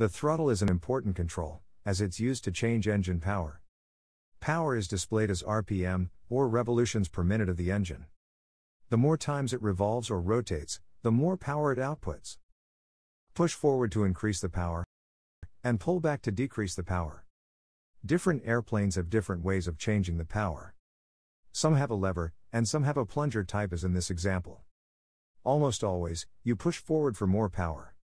The throttle is an important control, as it's used to change engine power. Power is displayed as RPM, or revolutions per minute of the engine. The more times it revolves or rotates, the more power it outputs. Push forward to increase the power, and pull back to decrease the power. Different airplanes have different ways of changing the power. Some have a lever, and some have a plunger type, as in this example. Almost always, you push forward for more power.